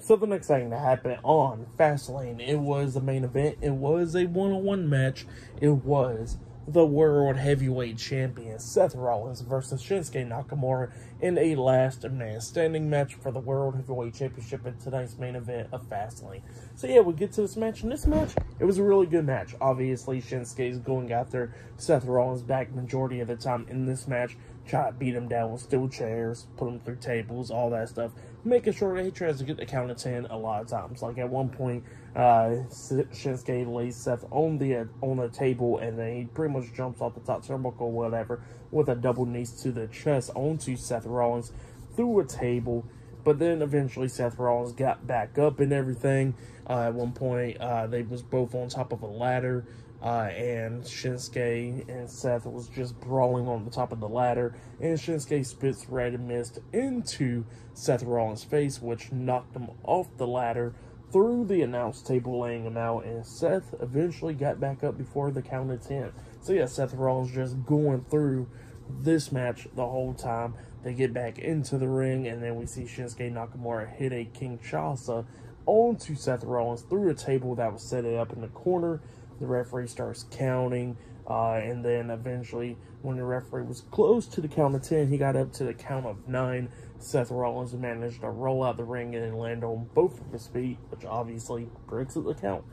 So the next thing that happened on Fastlane, it was the main event. It was a one-on-one match. It was the World Heavyweight Champion Seth Rollins versus Shinsuke Nakamura in a last man standing match for the World Heavyweight Championship in tonight's main event of Fastlane. So yeah, we get to this match. In this match, it was a really good match. Obviously, Shinsuke is going after Seth Rollins back majority of the time in this match, try to beat him down with steel chairs, put him through tables, all that stuff, making sure that he tries to get the count of 10 a lot of times. Like at one point, uh, Shinsuke lays Seth on the on the table, and then he pretty much jumps off the top turnbuckle or whatever with a double knees to the chest onto Seth Rollins through a table. But then eventually Seth Rollins got back up and everything. Uh, at one point, uh, they was both on top of a ladder. Uh, and Shinsuke and Seth was just brawling on the top of the ladder, and Shinsuke spits red mist into Seth Rollins' face, which knocked him off the ladder through the announce table, laying him out, and Seth eventually got back up before the count of 10. So, yeah, Seth Rollins just going through this match the whole time. They get back into the ring, and then we see Shinsuke Nakamura hit a King Kinshasa onto Seth Rollins through a table that was set up in the corner. The referee starts counting, uh, and then eventually, when the referee was close to the count of 10, he got up to the count of 9. Seth Rollins managed to roll out the ring and land on both of his feet, which obviously breaks the count.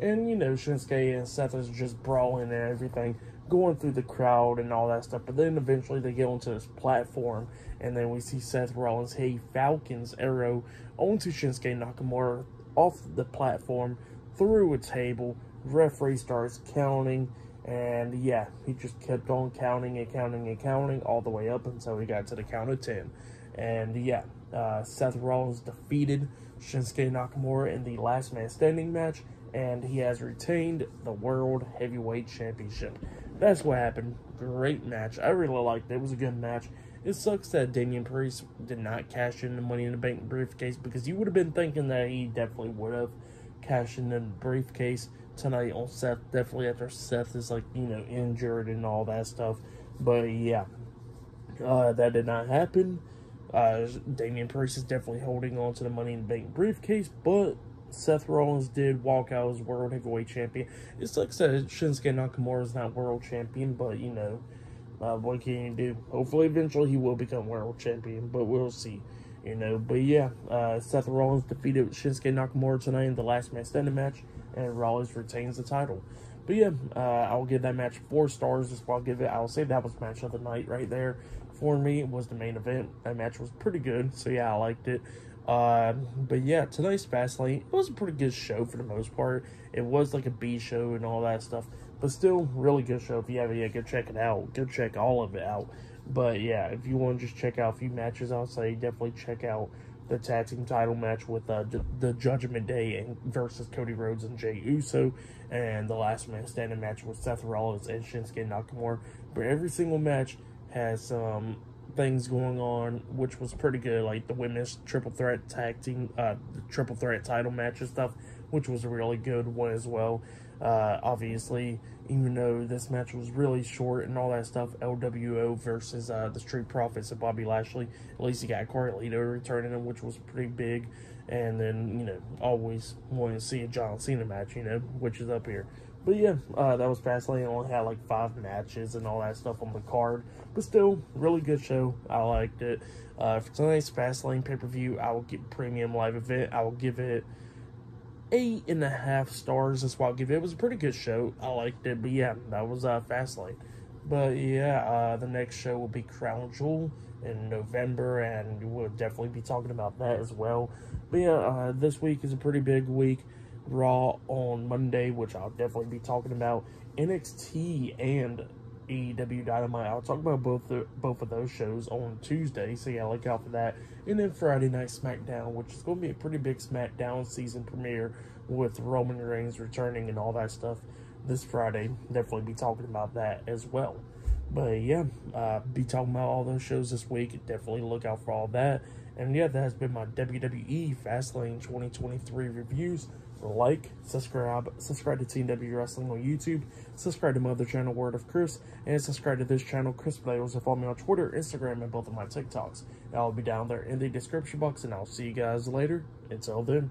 And, you know, Shinsuke and Seth is just brawling and everything, going through the crowd and all that stuff. But then eventually they get onto this platform, and then we see Seth Rollins hit Falcon's arrow onto Shinsuke Nakamura off the platform through a table. Referee starts counting, and yeah, he just kept on counting and counting and counting all the way up until he got to the count of 10. And yeah, uh, Seth Rollins defeated Shinsuke Nakamura in the last man standing match, and he has retained the World Heavyweight Championship. That's what happened. Great match. I really liked it. It was a good match. It sucks that Damian Priest did not cash in the Money in the Bank briefcase because you would have been thinking that he definitely would have cashed in the briefcase tonight on Seth. Definitely after Seth is like you know injured and all that stuff. But yeah, uh, that did not happen. Uh, Damian Priest is definitely holding on to the Money in the Bank briefcase, but Seth Rollins did walk out as World Heavyweight Champion. It sucks that Shinsuke Nakamura is not World Champion, but you know, uh, what can you do? Hopefully, eventually he will become World Champion, but we'll see. You know, but yeah, uh, Seth Rollins defeated Shinsuke Nakamura tonight in the last man standing match, and Rollins retains the title. But yeah, uh, I'll give that match four stars. Is what I'll give it. I'll say that was match of the night right there for me. It was the main event. That match was pretty good. So yeah, I liked it. Uh, but yeah, tonight's Fastlane, it was a pretty good show for the most part. It was like a B show and all that stuff, but still, really good show. If you haven't yet, go check it out. Go check all of it out. But yeah, if you want to just check out a few matches, I'll say definitely check out the tag team title match with uh, the Judgment Day and versus Cody Rhodes and Jey Uso, and the last man standing match with Seth Rollins and Shinsuke Nakamura. But every single match has some um, things going on, which was pretty good, like the women's triple threat tag team, uh, triple threat title match and stuff, which was a really good one as well. Uh, obviously, even though this match was really short and all that stuff, LWO versus uh, the Street Profits and Bobby Lashley, at least he got Carlito returning, him, which was pretty big. And then, you know, always wanting to see a John Cena match, you know, which is up here. But yeah, uh, that was Fastlane. It only had like five matches and all that stuff on the card. But still, really good show. I liked it. Uh, for tonight's Fastlane pay per view, I will get premium live event. I will give it eight and a half stars. That's what I'll give it. It was a pretty good show. I liked it. But yeah, that was uh, Fastlane. But yeah, uh, the next show will be Crown Jewel in November, and we'll definitely be talking about that as well. But yeah, uh, this week is a pretty big week. Raw on Monday, which I'll definitely be talking about. NXT and AEW Dynamite. I'll talk about both the, both of those shows on Tuesday, so yeah, look out for that. And then Friday Night SmackDown, which is going to be a pretty big SmackDown season premiere with Roman Reigns returning and all that stuff this Friday. Definitely be talking about that as well. But yeah, uh, be talking about all those shows this week. Definitely look out for all that. And yeah, that has been my WWE Fastlane 2023 reviews like, subscribe, subscribe to TNW Wrestling on YouTube, subscribe to my other channel, World of Chris, and subscribe to this channel, Chris Players, and follow me on Twitter, Instagram, and both of my TikToks. I'll be down there in the description box, and I'll see you guys later. Until then.